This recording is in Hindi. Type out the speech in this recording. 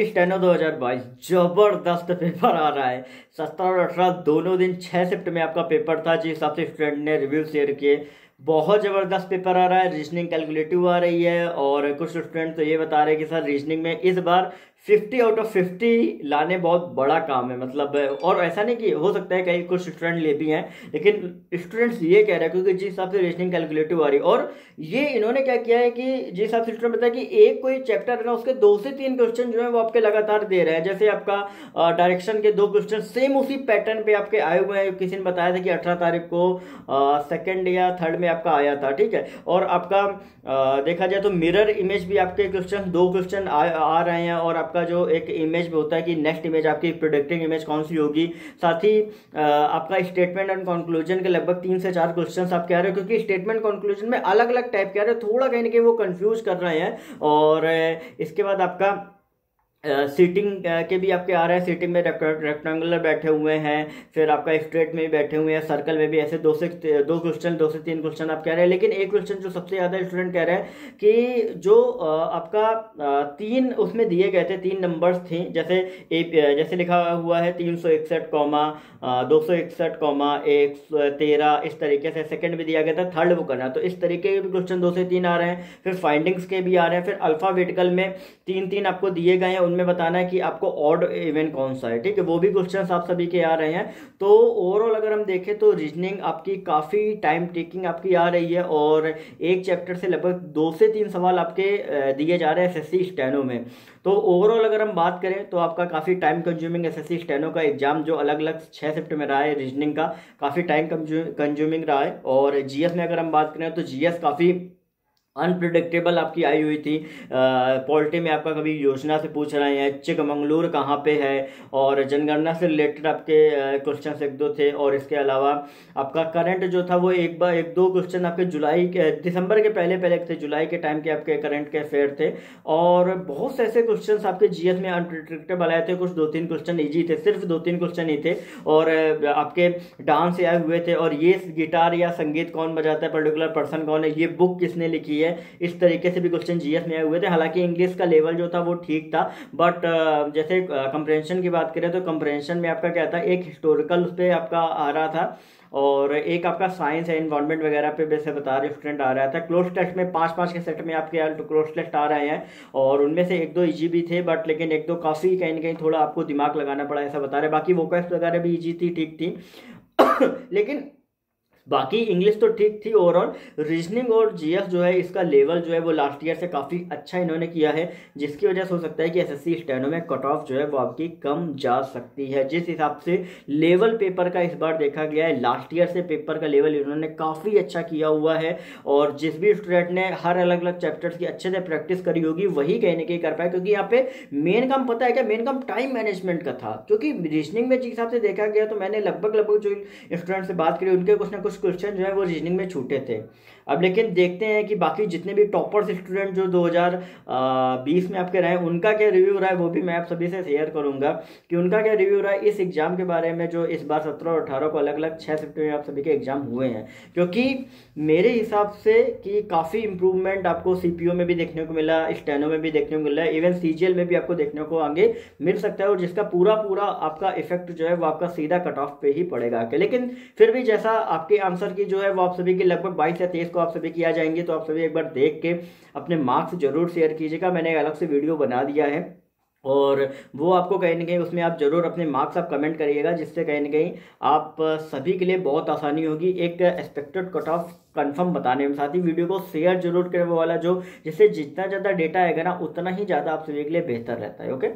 स्टेनो 2022 ज़बरदस्त पेपर आ रहा है। सत्रह और अठारह दोनों दिन छह शिफ्ट में आपका पेपर था, जिस हिसाब से स्टूडेंट ने रिव्यू शेयर किए। बहुत ज़बरदस्त पेपर आ रहा है रीजनिंग कैलकुलेटिव आ रही है और कुछ स्टूडेंट तो ये बता रहे हैं कि सर रीजनिंग में इस बार फिफ्टी आउट ऑफ़ फिफ्टी लाने बहुत बड़ा काम है। मतलब और ऐसा नहीं कि हो सकता है कई कुछ स्टूडेंट ले भी हैं, लेकिन स्टूडेंट्स ये कह रहे हैं क्योंकि जिस हिसाब से रीजनिंग कैलकुलेटिव आ रही है और ये इन्होंने क्या किया है कि जिस हिसाब से स्टूडेंट बताया कि एक कोई चैप्टर है ना, उसके दो से तीन क्वेश्चन जो है वो आपके लगातार दे रहे हैं। जैसे आपका डायरेक्शन के दो क्वेश्चन सेम उसी पैटर्न पे आपके आए हुए हैं। किसी ने बताया था कि अठारह तारीख को सेकेंड या थर्ड में आपका आया था ठीक है? और आपका आ, देखा जाए तो मिरर इमेज भी आपके क्वेश्चन दो क्वेश्चन आ, आ रहे हैं और आपका जो एक इमेज में होता है कि नेक्स्ट इमेज आपकी प्रोडक्टिंग इमेज कौन सी होगी? साथ ही आपका स्टेटमेंट एंड कंक्लूजन के लगभग तीन से चार क्वेश्चन आप कह रहे हो क्योंकि स्टेटमेंट कंक्लूजन में अलग अलग टाइप कह रहे हो थोड़ा कहीं ना कहीं वो कंफ्यूज कर रहे हैं। और इसके बाद आपका सीटिंग के भी आपके आ रहे हैं सीटिंग में रेक्टेंगुलर बैठे हुए हैं, फिर आपका स्ट्रेट में भी बैठे हुए हैं सर्कल में भी ऐसे दो से, दो क्वेश्चन दो से तीन क्वेश्चन आप कह रहे हैं, लेकिन एक क्वेश्चन जो सबसे ज़्यादा स्टूडेंट कह रहे हैं कि जो आपका तीन उसमें दिए गए थे, तीन नंबर्स थे, जैसे एक जैसे लिखा हुआ है, तीन इकसठ कॉमा दो इकसठ कॉमा एक तेरह, इस तरीके से सेकेंड में दिया गया था थर्ड वो करना तो इस तरीके के भी क्वेश्चन दो से तीन आ रहे हैं, फिर फाइंडिंग्स के भी आ रहे हैं, फिर अल्फ़ाबेटिकल में तीन तीन आपको दिए गए हैं उनमें बताना है कि आपको ऑड इवेंट कौन सा है, ठीक है? वो भी क्वेश्चन आप सभी के आ रहे हैं। तो ओवरऑल अगर हम देखें तो रीजनिंग आपकी काफ़ी टाइम टेकिंग आपकी आ रही है और एक चैप्टर से लगभग दो से तीन सवाल आपके दिए जा रहे हैं एसएससी स्टेनो में। तो ओवरऑल अगर हम बात करें तो आपका काफ़ी टाइम कंज्यूमिंग एसएससी स्टेनो का एग्ज़ाम जो अलग अलग छः शिफ्ट में रहा है रीजनिंग का, काफ़ी टाइम कंज्यूमिंग रहा है। और जीएस में अगर हम बात करें तो जीएस काफ़ी अनप्रिडिक्टेबल आपकी आई हुई थी। पॉलिटी में आपका कभी योजना से पूछ रहे हैं, चिकमंगलूर कहाँ पे है? और जनगणना से रिलेटेड आपके क्वेश्चन एक दो थे, और इसके अलावा आपका करंट जो था वो एक बार, एक दो क्वेश्चन आपके जुलाई के, दिसंबर के पहले पहले थे, जुलाई के टाइम के आपके करंट के अफेयर थे। और बहुत से ऐसे क्वेश्चन आपके जीएस में अनप्रिडिक्टेबल आए थे, कुछ दो तीन क्वेश्चन ईजी थे, सिर्फ़ दो तीन क्वेश्चन ही थे। और आपके डांस आए हुए थे, और ये गिटार या संगीत कौन बजाता है पर्टिकुलर पर्सन कौन है, ये बुक किसने लिखी है। इस तरीके से भी क्वेश्चन जीएस में आए हुए थे। हालाँकि इंग्लिश का लेवल जो था, वो ठीक था। बट जैसे कंप्रेंशन की बात करें तो कंप्रेंशन में आपका क्या था? एक हिस्टोरिकल उस पर आपका आ रहा था। और एक आपका साइंस है इन्वायरमेंट वगैरह पे वैसे बता रहे स्टूडेंट आ रहा था। क्लोज टेस्ट में पाँच पाँच के सेट में आपके यहाँ क्लोज टेस्ट आ रहे हैं। और उनमें से एक दो इजी भी थे बट लेकिन एक दो काफ़ी कहीं ना कहीं थोड़ा आपको दिमाग लगाना पड़ा ऐसा बता रहे। बाकी वो वगैरह भी इजी थी, ठीक थी। लेकिन बाकी इंग्लिश तो ठीक थी ओवरऑल रीजनिंग और जीएस जो है, इसका लेवल जो है, वो लास्ट ईयर से काफ़ी अच्छा इन्होंने किया है, जिसकी वजह से हो सकता है कि एसएससी स्टैनो में कट ऑफ़ जो है, वो आपकी कम जा सकती है। जिस हिसाब से लेवल पेपर का इस बार देखा गया है लास्ट ईयर से पेपर का लेवल इन्होंने काफ़ी अच्छा किया हुआ है, और जिस भी स्टूडेंट ने हर अलग अलग चैप्टर्स की अच्छे से प्रैक्टिस करी होगी, वही कहने के कर पाए, क्योंकि यहाँ पे मेन काम पता है क्या? मेन काम टाइम मैनेजमेंट का था, क्योंकि रीजनिंग में जिस हिसाब से देखा गया तो मैंने लगभग लगभग जो स्टूडेंट से बात करी, उनके कुछ ना कुछ क्वेश्चन जो है वो रीजनिंग में छूटे थे। अब लेकिन देखते हैं कि बाकी जितने भी टॉपर्स स्टूडेंट जो 2020 में आपके रहे, उनका क्या रिव्यू रहा है वो भी मैं आप सभी से शेयर करूँगा कि उनका क्या रिव्यू रहा है। इस एग्ज़ाम के बारे में जो इस बार सत्रह और अठारह को अलग अलग छः शिफ्ट में आप सभी के एग्ज़ाम हुए हैं। क्योंकि मेरे हिसाब से कि काफ़ी इंप्रूवमेंट आपको सी में भी देखने को मिला स्टेनो में भी देखने को मिला इवन सी में भी आपको देखने को आगे मिल सकता है और जिसका पूरा पूरा आपका इफ़ेक्ट जो है वो आपका सीधा कट ऑफ़ पे ही पड़ेगा लेकिन फिर भी जैसा आपके आंसर की जो है वो आप सभी की लगभग बाईस या तेईस को आप सभी की आ जाएँगे तो आप सभी एक बार देख के अपने मार्क्स ज़रूर शेयर कीजिएगा। मैंने अलग से वीडियो बना दिया है और वो आपको कहीं ना कहीं उसमें आप ज़रूर अपने मार्क्स आप कमेंट करिएगा, जिससे कहीं ना कहीं आप सभी के लिए बहुत आसानी होगी एक एक्सपेक्टेड कट ऑफ़ कंफर्म बताने में। साथ ही वीडियो को शेयर ज़रूर करें वो वाला जो, जिससे जितना ज़्यादा डेटा आएगा ना, उतना ही ज़्यादा आप सभी के लिए बेहतर रहता है ओके